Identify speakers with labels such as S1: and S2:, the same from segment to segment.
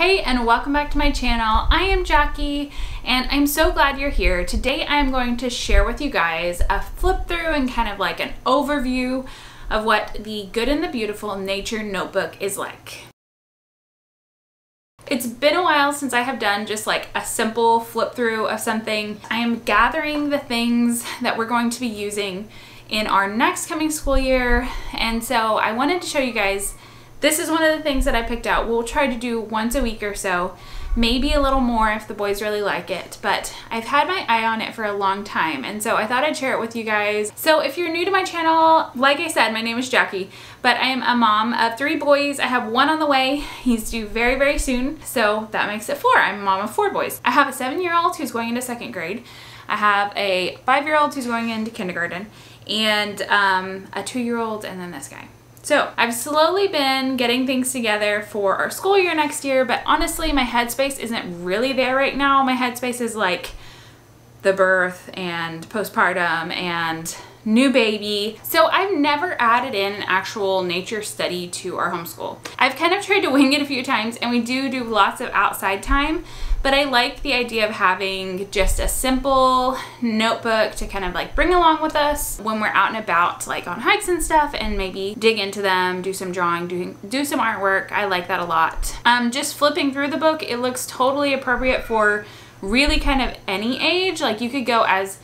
S1: Hey and welcome back to my channel. I am Jackie and I'm so glad you're here. Today I'm going to share with you guys a flip through and kind of like an overview of what the Good and the Beautiful Nature Notebook is like. It's been a while since I have done just like a simple flip through of something. I am gathering the things that we're going to be using in our next coming school year and so I wanted to show you guys this is one of the things that I picked out. We'll try to do once a week or so, maybe a little more if the boys really like it, but I've had my eye on it for a long time, and so I thought I'd share it with you guys. So if you're new to my channel, like I said, my name is Jackie, but I am a mom of three boys. I have one on the way. He's due very, very soon, so that makes it four. I'm a mom of four boys. I have a seven-year-old who's going into second grade. I have a five-year-old who's going into kindergarten, and um, a two-year-old, and then this guy. So I've slowly been getting things together for our school year next year, but honestly, my headspace isn't really there right now. My headspace is like the birth and postpartum and new baby. So I've never added in an actual nature study to our homeschool. I've kind of tried to wing it a few times and we do do lots of outside time, but I like the idea of having just a simple notebook to kind of like bring along with us when we're out and about like on hikes and stuff and maybe dig into them, do some drawing, do, do some artwork. I like that a lot. Um, just flipping through the book, it looks totally appropriate for really kind of any age. Like you could go as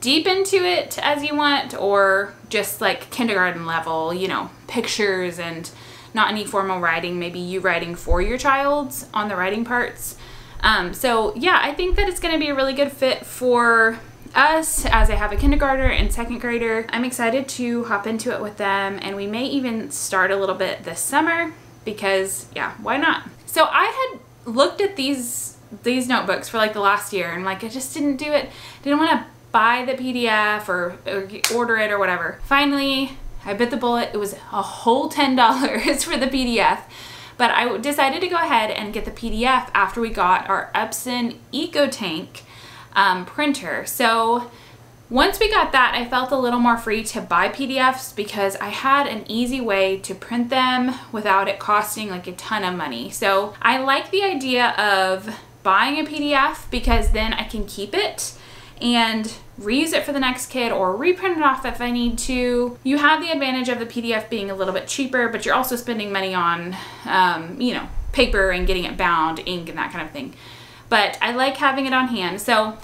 S1: deep into it as you want or just like kindergarten level, you know, pictures and not any formal writing, maybe you writing for your child on the writing parts. Um, so yeah, I think that it's going to be a really good fit for us as I have a kindergartner and second grader. I'm excited to hop into it with them and we may even start a little bit this summer because yeah, why not? So I had looked at these these notebooks for like the last year and like I just didn't do it. Didn't want to buy the PDF or, or order it or whatever. Finally, I bit the bullet. It was a whole $10 for the PDF. But I decided to go ahead and get the PDF after we got our Epson EcoTank um, printer. So once we got that, I felt a little more free to buy PDFs because I had an easy way to print them without it costing like a ton of money. So I like the idea of buying a PDF because then I can keep it and reuse it for the next kid or reprint it off if I need to. You have the advantage of the PDF being a little bit cheaper, but you're also spending money on, um, you know, paper and getting it bound, ink and that kind of thing. But I like having it on hand. So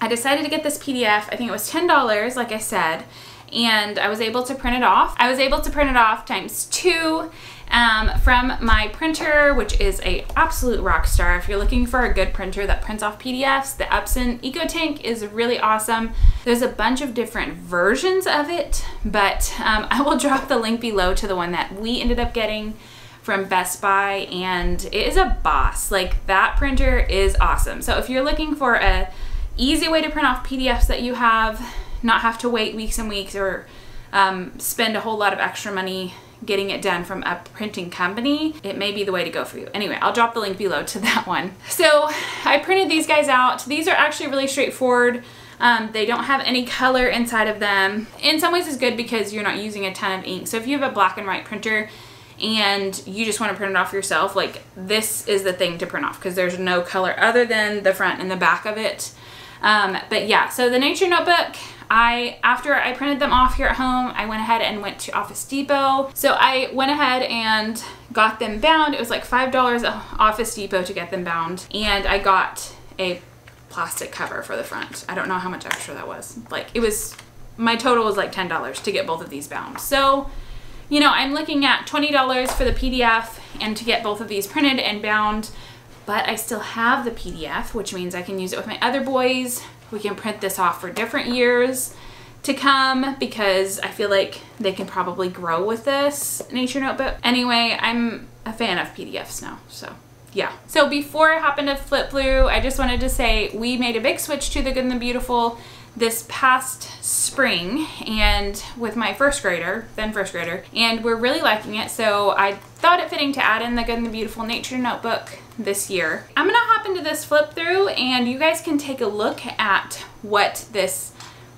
S1: I decided to get this PDF. I think it was $10, like I said, and I was able to print it off. I was able to print it off times two um, from my printer, which is a absolute rock star. If you're looking for a good printer that prints off PDFs, the Epson EcoTank is really awesome. There's a bunch of different versions of it, but um, I will drop the link below to the one that we ended up getting from Best Buy and it is a boss. Like that printer is awesome. So if you're looking for a easy way to print off PDFs that you have, not have to wait weeks and weeks or um, spend a whole lot of extra money getting it done from a printing company, it may be the way to go for you. Anyway, I'll drop the link below to that one. So I printed these guys out. These are actually really straightforward. Um, they don't have any color inside of them. In some ways it's good because you're not using a ton of ink. So if you have a black and white printer and you just want to print it off yourself, like this is the thing to print off because there's no color other than the front and the back of it. Um, but yeah, so the Nature Notebook, I, after I printed them off here at home, I went ahead and went to Office Depot. So I went ahead and got them bound. It was like $5 at Office Depot to get them bound. And I got a plastic cover for the front. I don't know how much extra that was. Like it was, my total was like $10 to get both of these bound. So, you know, I'm looking at $20 for the PDF and to get both of these printed and bound but I still have the PDF, which means I can use it with my other boys we can print this off for different years to come because I feel like they can probably grow with this nature notebook. Anyway, I'm a fan of PDFs now, so yeah. So before I hop into Flip Through, I just wanted to say we made a big switch to the Good and the Beautiful this past spring and with my first grader, then first grader, and we're really liking it. So I thought it fitting to add in the Good and the Beautiful Nature Notebook this year. I'm gonna hop into this flip through and you guys can take a look at what this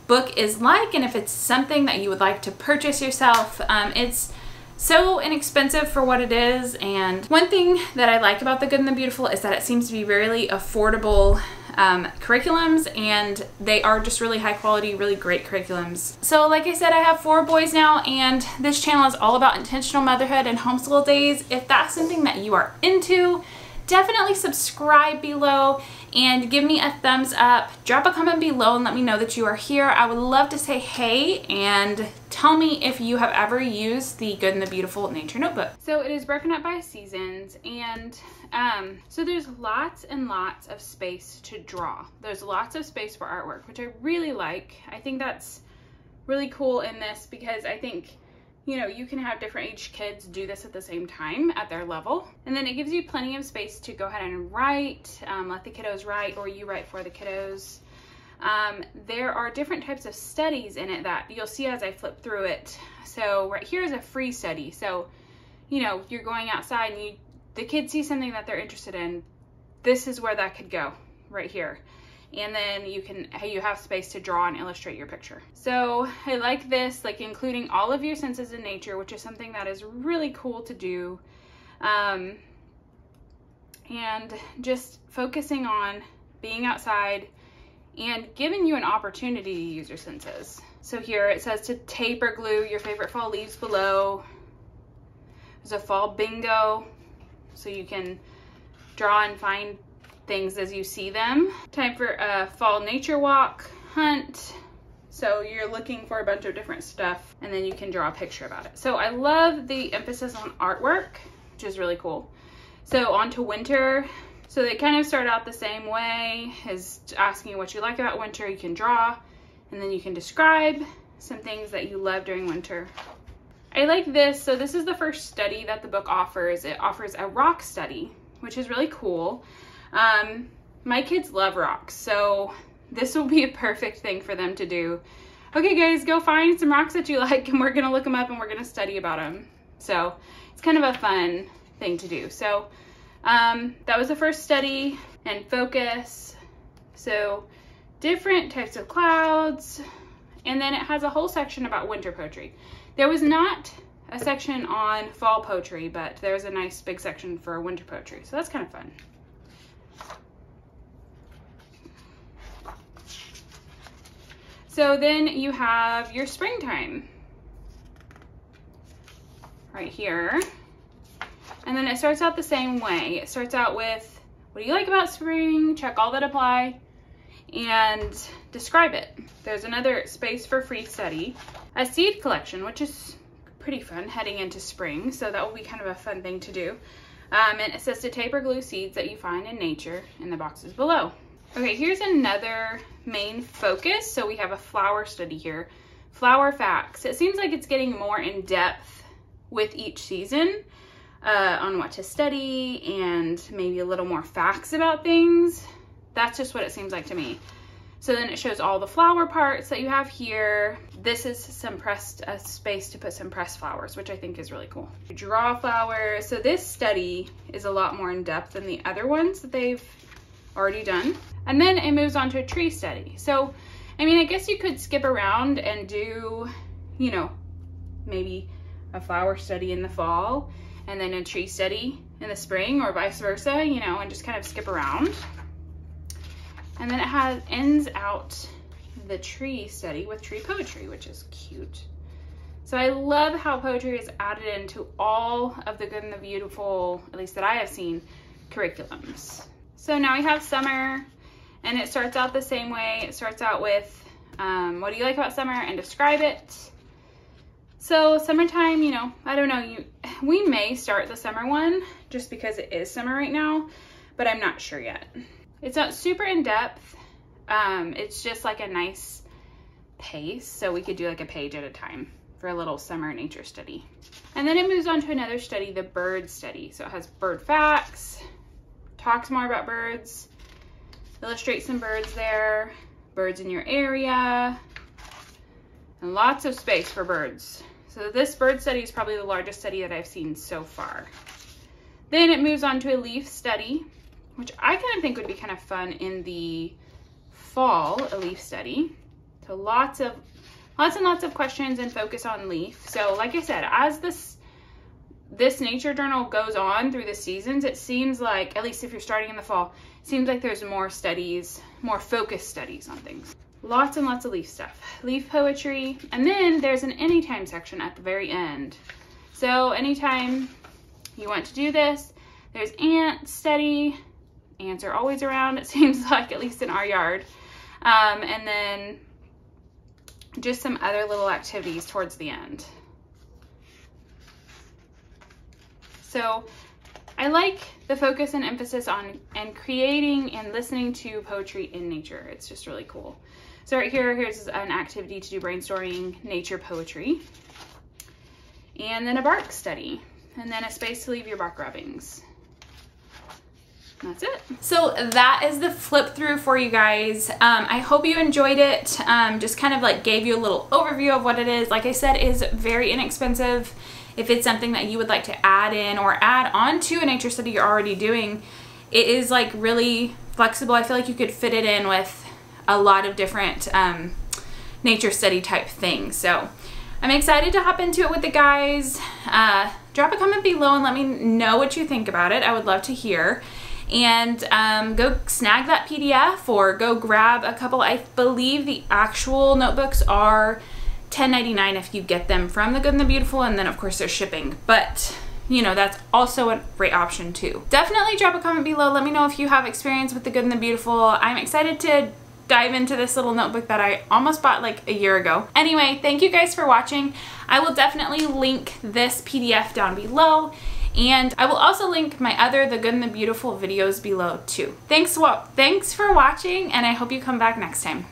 S1: book is like and if it's something that you would like to purchase yourself. Um, it's so inexpensive for what it is. And one thing that I like about The Good and the Beautiful is that it seems to be really affordable um, curriculums and they are just really high quality, really great curriculums. So like I said, I have four boys now and this channel is all about intentional motherhood and homeschool days. If that's something that you are into, definitely subscribe below and give me a thumbs up. Drop a comment below and let me know that you are here. I would love to say hey and tell me if you have ever used the Good and the Beautiful Nature Notebook. So it is broken up by seasons and um, so there's lots and lots of space to draw. There's lots of space for artwork, which I really like. I think that's really cool in this because I think you know, you can have different age kids do this at the same time at their level. And then it gives you plenty of space to go ahead and write, um, let the kiddos write, or you write for the kiddos. Um, there are different types of studies in it that you'll see as I flip through it. So right here is a free study. So, you know, you're going outside and you, the kids see something that they're interested in. This is where that could go, right here and then you can you have space to draw and illustrate your picture. So I like this, like including all of your senses in nature, which is something that is really cool to do. Um, and just focusing on being outside and giving you an opportunity to use your senses. So here it says to tape or glue your favorite fall leaves below. There's a fall bingo, so you can draw and find things as you see them. Time for a fall nature walk, hunt. So you're looking for a bunch of different stuff and then you can draw a picture about it. So I love the emphasis on artwork, which is really cool. So on to winter. So they kind of start out the same way as asking you what you like about winter. You can draw and then you can describe some things that you love during winter. I like this. So this is the first study that the book offers. It offers a rock study, which is really cool. Um, my kids love rocks, so this will be a perfect thing for them to do. Okay guys, go find some rocks that you like and we're gonna look them up and we're gonna study about them. So it's kind of a fun thing to do. So um, that was the first study and focus. So different types of clouds. And then it has a whole section about winter poetry. There was not a section on fall poetry, but there's a nice big section for winter poetry. So that's kind of fun. So then you have your springtime right here. And then it starts out the same way. It starts out with, what do you like about spring? Check all that apply and describe it. There's another space for free study. A seed collection, which is pretty fun heading into spring. So that will be kind of a fun thing to do. Um, and it says to tape or glue seeds that you find in nature in the boxes below. Okay, here's another main focus. So we have a flower study here. Flower facts. It seems like it's getting more in depth with each season uh, on what to study and maybe a little more facts about things. That's just what it seems like to me. So then it shows all the flower parts that you have here. This is some pressed space to put some pressed flowers, which I think is really cool. Draw flowers. So this study is a lot more in depth than the other ones that they've already done. And then it moves on to a tree study. So, I mean, I guess you could skip around and do, you know, maybe a flower study in the fall and then a tree study in the spring or vice versa, you know, and just kind of skip around. And then it has ends out the tree study with tree poetry, which is cute. So I love how poetry is added into all of the good and the beautiful, at least that I have seen, curriculums. So now we have summer and it starts out the same way. It starts out with um, what do you like about summer and describe it. So summertime, you know, I don't know, you we may start the summer one just because it is summer right now, but I'm not sure yet. It's not super in depth. Um, it's just like a nice pace. So we could do like a page at a time for a little summer nature study. And then it moves on to another study, the bird study. So it has bird facts, talks more about birds, illustrates some birds there, birds in your area, and lots of space for birds. So this bird study is probably the largest study that I've seen so far. Then it moves on to a leaf study, which I kind of think would be kind of fun in the fall, a leaf study. So lots of, lots and lots of questions and focus on leaf. So like I said, as this this nature journal goes on through the seasons, it seems like, at least if you're starting in the fall, seems like there's more studies, more focused studies on things. Lots and lots of leaf stuff. Leaf poetry. And then there's an anytime section at the very end. So anytime you want to do this, there's ant study. Ants are always around, it seems like, at least in our yard. Um, and then just some other little activities towards the end. So I like the focus and emphasis on and creating and listening to poetry in nature. It's just really cool. So right here, here's an activity to do brainstorming nature poetry. And then a bark study. And then a space to leave your bark rubbings. That's it. So that is the flip through for you guys. Um, I hope you enjoyed it. Um, just kind of like gave you a little overview of what it is. Like I said, is very inexpensive. If it's something that you would like to add in or add on to a nature study you're already doing, it is like really flexible. I feel like you could fit it in with a lot of different um, nature study type things. So I'm excited to hop into it with the guys. Uh, drop a comment below and let me know what you think about it. I would love to hear. And um, go snag that PDF or go grab a couple. I believe the actual notebooks are $10.99 if you get them from The Good and the Beautiful, and then of course there's shipping. But you know, that's also a great option too. Definitely drop a comment below. Let me know if you have experience with The Good and the Beautiful. I'm excited to dive into this little notebook that I almost bought like a year ago. Anyway, thank you guys for watching. I will definitely link this PDF down below and I will also link my other The Good and the Beautiful videos below too. Thanks, thanks for watching and I hope you come back next time.